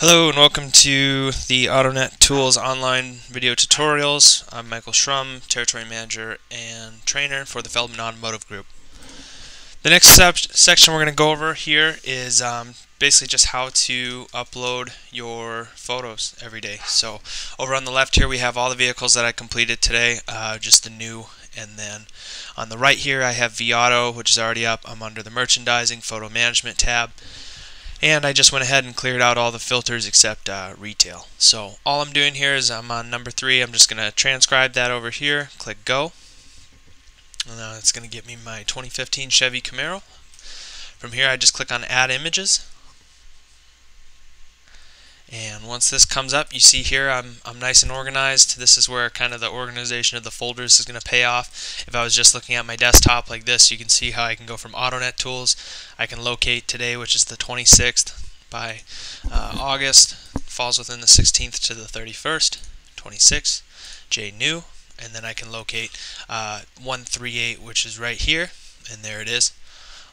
Hello and welcome to the AutoNet Tools online video tutorials. I'm Michael Schrum, Territory Manager and Trainer for the Feldman Automotive Group. The next section we're going to go over here is um, basically just how to upload your photos every day. So over on the left here we have all the vehicles that I completed today, uh, just the new and then on the right here I have vAuto which is already up. I'm under the merchandising photo management tab and I just went ahead and cleared out all the filters except uh, retail. So all I'm doing here is I'm on number three. I'm just going to transcribe that over here. Click go. And now it's going to get me my 2015 Chevy Camaro. From here I just click on add images. And once this comes up, you see here I'm, I'm nice and organized. This is where kind of the organization of the folders is going to pay off. If I was just looking at my desktop like this, you can see how I can go from AutoNet Tools. I can locate today, which is the 26th by uh, August. Falls within the 16th to the 31st, 26, J new, and then I can locate uh, 138, which is right here, and there it is.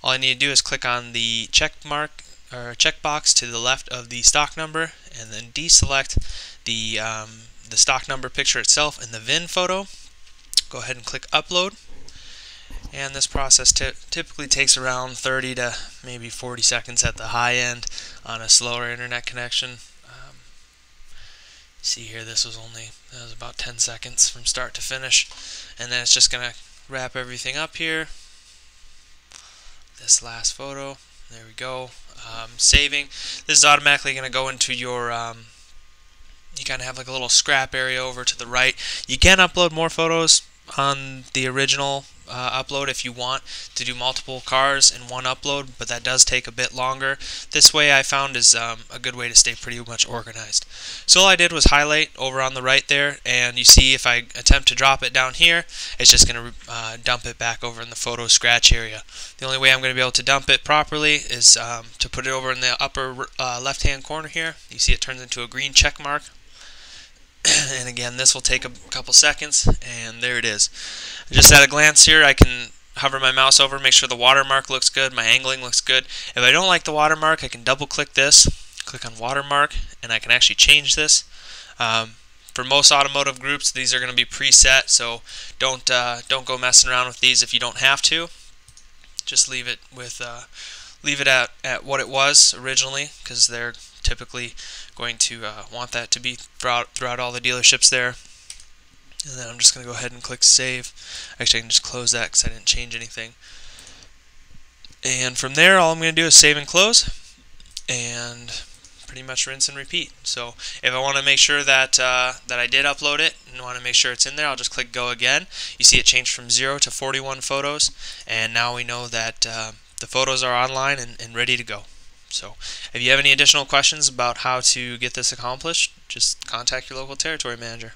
All I need to do is click on the check mark or checkbox to the left of the stock number and then deselect the, um, the stock number picture itself and the VIN photo. Go ahead and click upload and this process typically takes around 30 to maybe 40 seconds at the high end on a slower internet connection. Um, see here this was only that was about 10 seconds from start to finish and then it's just gonna wrap everything up here this last photo there we go. Um, saving. This is automatically going to go into your. Um, you kind of have like a little scrap area over to the right. You can upload more photos on the original uh, upload if you want to do multiple cars in one upload, but that does take a bit longer. This way I found is um, a good way to stay pretty much organized. So all I did was highlight over on the right there, and you see if I attempt to drop it down here, it's just going to uh, dump it back over in the photo scratch area. The only way I'm going to be able to dump it properly is um, to put it over in the upper uh, left hand corner here. You see it turns into a green check mark and again this will take a couple seconds and there it is. Just at a glance here I can hover my mouse over make sure the watermark looks good my angling looks good. If I don't like the watermark I can double click this click on watermark and I can actually change this. Um, for most automotive groups these are going to be preset so don't uh, don't go messing around with these if you don't have to. Just leave it with uh, leave it at, at what it was originally because they're typically going to uh, want that to be throughout, throughout all the dealerships there. And then I'm just going to go ahead and click Save. Actually, I can just close that because I didn't change anything. And from there, all I'm going to do is save and close. And pretty much rinse and repeat. So if I want to make sure that uh, that I did upload it and want to make sure it's in there, I'll just click Go again. You see it changed from 0 to 41 photos. And now we know that uh, the photos are online and, and ready to go. So if you have any additional questions about how to get this accomplished, just contact your local territory manager.